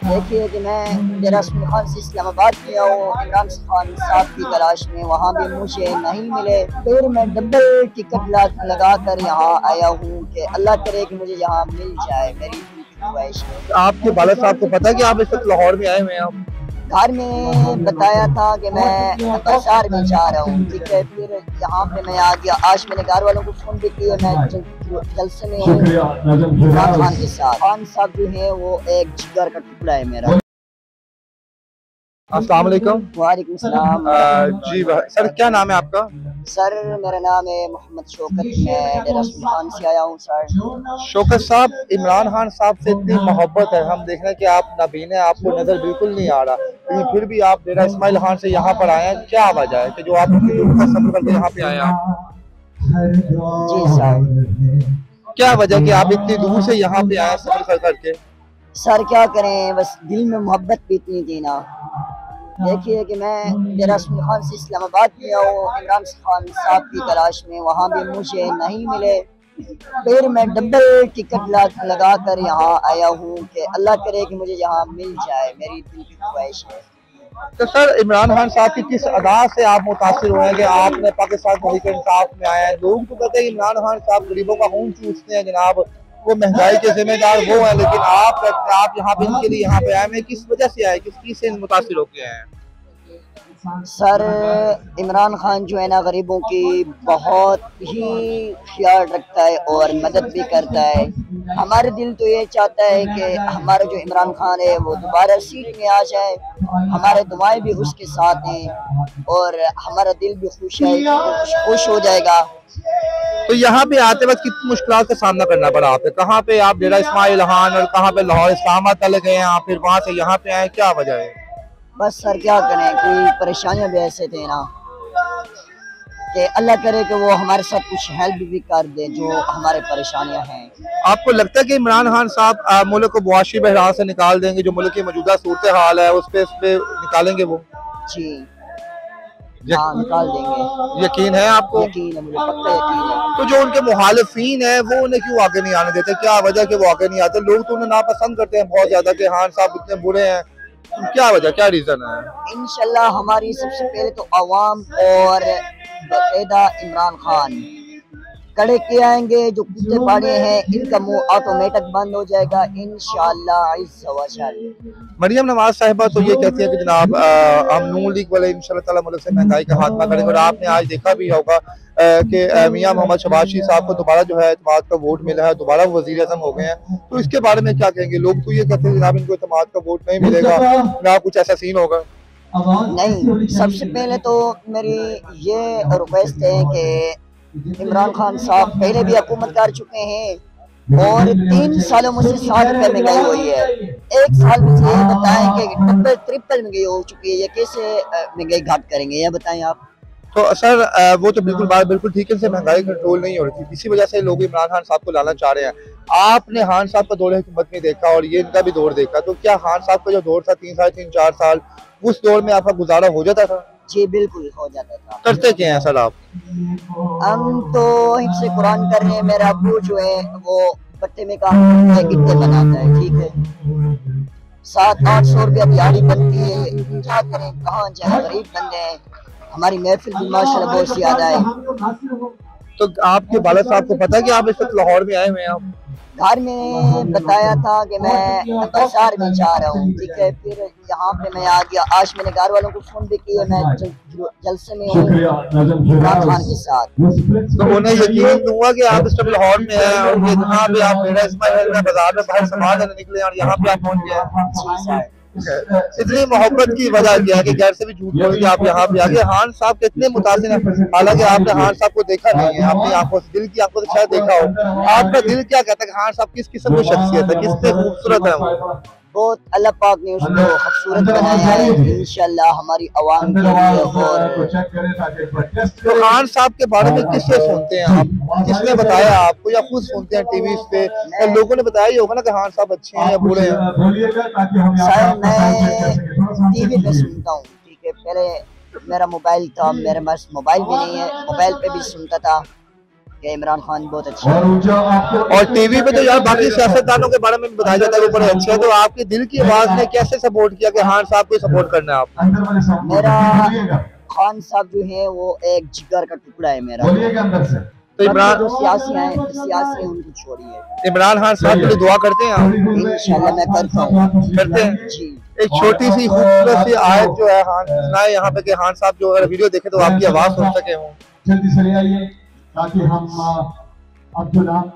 देखिए कि मैं डेरा खान से इस्लामाबाद गया हूँ। इमरान खान साहब की तलाश में वहाँ भी मुझे नहीं मिले। फिर मैं डबल टिकट लगा कर यहाँ आया हूँ कि अल्लाह करे कि मुझे यहाँ मिल जाए, मेरी ख्वाहिश आपके बाला साहब को पता है कि आप इस वक्त लाहौर में आए हुए हैं घर में बताया था कि मैं शहर में जा रहा हूँ ठीक है? फिर यहाँ पे मैं आ गया। आज मैंने घर वालों को फ़ोन भी किया मैं जलसे में हूँ। खान के साथ। खान साहब जो है वो एक जिगर का टुकड़ा है मेरा। अस्सलाम वालेकुम। वालेकुम सलाम। जी सर क्या नाम है आपका? सर मेरा नाम है मोहम्मद शौकत। मैं डेरा खान से आया हूँ सर। शौकत साहब इमरान खान साहब से इतनी मोहब्बत है हम देख रहे हैं कि आप नबीन है आपको नज़र बिल्कुल नहीं आ रहा। लेकिन फिर भी आप डेरा इस्माइल खान से यहाँ पर आए हैं क्या वजह है कि जो आप सफ़र करके यहाँ पे आए हैं? जी सर। क्या वजह कि आप इतनी दूर से यहाँ पे आए सफ़र कर करके? सर क्या करें? बस दिल में मोहब्बत भी इतनी थी ना। देखिए कि मैं डेरा खान से इस्लामाबाद गया हूँ, इमरान खान साहब की तलाश में, वहाँ भी मुझे नहीं मिले। फिर मैं डबल टिकट लगा कर यहाँ आया हूँ कि अल्लाह करे कि मुझे यहाँ मिल जाए, मेरी दिल की ख्वाहिश है। तो सर, इमरान खान साहब की किस अदा से आप मुतासर हुए हैं कि आपने पाकिस्तान तहरीक इंसाफ में आया हैं? लोग तो कहते हैं इमरान खान साहब गरीबों का खून चूसते हैं जनाब, वो महँगाई के जिम्मेदार वो है, लेकिन आप आप यहाँ पे, इनके लिए यहाँ पे आए हैं। किस वजह से आए? किस चीज़ से मुतासर होके आए हैं? सर, इमरान खान जो है ना, गरीबों की बहुत ही ख्याल रखता है और मदद भी करता है। हमारे दिल तो ये चाहता है कि हमारा जो इमरान खान है, वो दोबारा सीट में आ जाए। हमारे दुआएँ भी उसके साथ हैं और हमारा दिल भी खुश है, खुश हो जाएगा। तो यहाँ पे आते वक्त कितनी मुश्किल का सामना करना पड़ा आपने? कहाँ पे आप डेरा इस्माइल खान और कहाँ पे लाहौर इस्लामाबाद चले गए हैं फिर वहाँ से यहाँ पे आए, क्या वजह है? बस सर क्या करें कि परेशानियाँ भी ऐसे थे ना कि अल्लाह करे कि वो हमारे साथ कुछ हेल्प भी कर दे जो हमारे परेशानियाँ हैं। आपको लगता है कि इमरान खान साहब मुल्क को मुआशी बहरान से निकाल देंगे जो मुल्क की मौजूदा सूरत हाल है उस पर निकालेंगे वो? जी। हाँ निकाल देंगे। यकीन है आपको? यकीन है मुझे पक्का यकीन है। तो जो उनके मुखालिफिन है वो उन्हें क्यों आगे नहीं आने देते? क्या वजह के वो आगे नहीं आते? लोग तो उन्हें नापसंद करते हैं बहुत ज़्यादा कि खान साहब इतने बुरे हैं क्या वजह, क्या रीजन है? इनशाला हमारी सबसे पहले तो आवाम और बाकायदा इमरान खान। कड़े के आएँगे जो कुत्ते पाड़े हैं इनका मुँह ऑटोमेटिक बंद हो जाएगा इनशाला मरियम नवाज़ साहिबा तो ये कहती है कि जनाब हम नून लीग वाले इंशाल्लाह मुल्क से महँगाई का खात्मा करेंगे। और आपने आज देखा भी होगा कि मियाँ मोहम्मद शबाशी साहब को दोबारा जो है अतमाद का वोट मिला है दोबारा वज़ीर अजम हो गए हैं। तो इसके बारे में क्या कहेंगे? लोग तो ये कहते हैं जनाब इनको अतमाद का वोट नहीं मिलेगा ना कुछ ऐसा सीन होगा। नहीं सबसे पहले तो मेरी ये रिक्वेस्ट है कि इमरान खान साहब पहले भी हुकूमत कर चुके हैं और तीन सालों में से सात रुपए महँगाई हुई है। एक साल में से ये बताएँ कि डबल ट्रिपल महँगाई हो चुकी है ये कैसे महँगाई घाट करेंगे ये बताएँ आप। तो सर वो तो बिल्कुल बात बिल्कुल ठीक है महँगाई कंट्रोल नहीं हो रही थी। इसी वजह से लोग इमरान खान साहब को लाना चाह रहे हैं। आपने खान साहब का दौर हुकूमत में देखा और ये इनका भी दौर देखा तो क्या खान साहब का जो दौर था तीन साल तीन चार साल उस दौर में आपका गुजारा हो जाता था? जी बिल्कुल हो जाता था। करते क्या हैं सर आप? हम तो हिफ्स कुरान कर रहे हैं मेरा अबू जो है, वो पट्टे में काम करता है गिट्टे बनाता है, ठीक है? सात, आठ सौ रुपया दिहाड़ी बनती है, क्या करें, कहाँ जाए, गरीब बंदे हैं। हमारी महफिल भी माशा बहुत ज़्यादा है। तो आपके बाला साहब को पता है कि आप इस वक्त लाहौर में आए हुए हैं आप? घर में बताया था कि मैं शहर में जा रहा हूँ ठीक है? फिर यहाँ पे मैं आ गया। आज मैंने घर वालों को फ़ोन भी किया मैं जलसे में हूँ। खान के साथ। तो उन्हें यकीन हुआ कि आप इस लाहौर में हैं और यहाँ पे आप मेरा इसमाइल बाज़ार में बाहर सामान निकले और यहाँ पे आप पहुँच गए इतनी मोहब्बत की वजह क्या है कि घर से भी झूठ बोल आप यहाँ पे आगे हान साहब कितने मुतासर हैं। हालाँकि आपने हान साहब को देखा नहीं है, आपने आँखों से, दिल की आँखों से शायद देखा हो। आपका दिल क्या कहता है हान साहब किस किस्म की शख्सियत है, किससे खूबसूरत है वो? बहुत अल्लाह पाक ने उसको खूबसूरत बनाया है। इनशाला हमारी आवाम के लिए और तो खान साहब के बारे में किससे सुनते हैं आप? किसने बताया आपको या खुद सुनते हैं टीवी पे? या लोगों ने बताया ही होगा ना कि खान साहब अच्छे हैं या बुरे हैं। सर मैं टीवी पे सुनता हूँ ठीक है? पहले मेरा मोबाइल था मेरे पास मोबाइल भी नहीं है। मोबाइल पे भी सुनता था। इमरान खान बहुत अच्छा है। और और टीवी पे तो यार बाकी सियासतदानों के बारे में भी बताया जाता है वो बड़े अच्छे हैं तो आपके दिल की आवाज़ ने कैसे सपोर्ट किया कि खान साहब को सपोर्ट करना है आप? मेरा खान साहब जो है वो एक जिगर का टुकड़ा है मेरा। बोलिएगा अंदर से। तो इमरान जो सियासी हैं सियासी हैं उनको छोड़िए इमरान खान साहब के लिए दुआ करते हैं आप? इंशाल्लाह मैं करता हूँ। करते हैं। जी। एक छोटी सी खूबसूरत सी आयत जो है खान सुनाए यहाँ पे कि खान साहब जो अगर वीडियो देखे तो आपकी आवाज़ सुन सके हूँ। जल्दी चले आइए। ताकि हम आ, अब जो नाम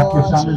आपके शामिल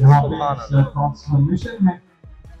यहाँ पे इस ट्रांसफॉर्मेशन में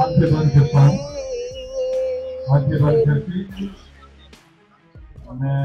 आंखें बंद करता हूँ आंखें बंद करके मैं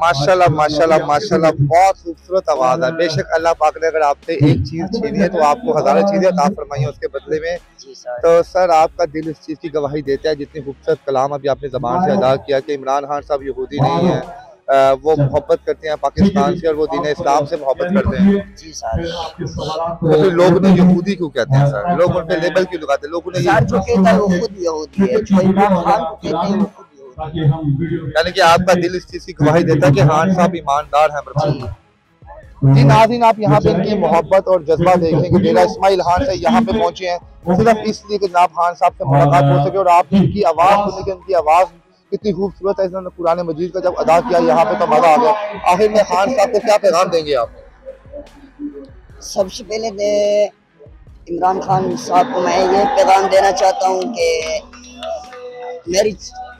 माशाल्लाह माशाल्लाह माशाल्लाह बहुत खूबसूरत आवाज़ है। बेशक अल्लाह पाक ने अगर आपसे एक चीज़ छीनी है तो आपको हज़ारों चीज़ें अता फरमाई है उसके बदले में। तो सर आपका दिल इस चीज़ की गवाही देता है जितनी खूबसूरत कलाम अभी आपने ज़बान से अदा किया कि इमरान खान साहब यहूदी नहीं है। वो मोहब्बत करते हैं पाकिस्तान से और वो दीन इस्लाम से मोहब्बत करते हैं। जी सर तो फिर लोग उन्हें यहूदी क्यों कहते हैं सर? लोग उन पे लेबल क्यों लगाते हैं? लोग उन्हें सर जो कहता है वो खुद यहूदी है जो इमरान खान को कहते हैं वो खुद यहूदी है। ताकि हम वीडियो यानी कि आपका दिल इस चीज़ की गवाही देता है कि खान साहब ईमानदार हैं बिल्कुल जी। नाज़रीन आप यहाँ पे इनकी मोहब्बत और जज्बा देखें कि डेरा इस्माइल खान से यहाँ पे पहुँचे हैं। सिर्फ़ इसलिए कि जनाब खान साहब से मुलाकात हो सके और आप इनकी आवाज़ सुने कि उनकी आवाज़ कितनी खूबसूरत है इन्होंने पुराने मजीद का जब अदा किया, यहाँ पे तो मज़ा आ गया। आखिर में खान साहब को क्या पैगाम देंगे आप? सबसे पहले दे इमरान खान साहब को मैं ये पैगाम देना चाहता हूँ कि मेरी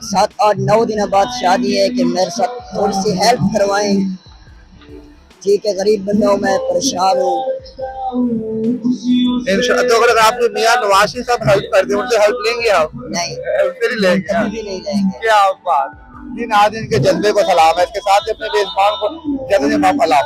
सात आठ नौ दिन बाद शादी है कि मेरे साथ थोड़ी सी हेल्प करवाएँ। ठीक है, गरीब बंदा हूँ, मैं परेशान हूँ। इंशाल्लाह तो अगर आप मियाँ नवाशी साहब हेल्प कर दे उनसे हेल्प लेंगे आप? नहीं। लेंगे कभी नहीं लेंगे। क्या बात। जी आज इनके जज्बे को सलाम है इसके साथ अपने मेजबान को जल्द माफ़ अल्लाह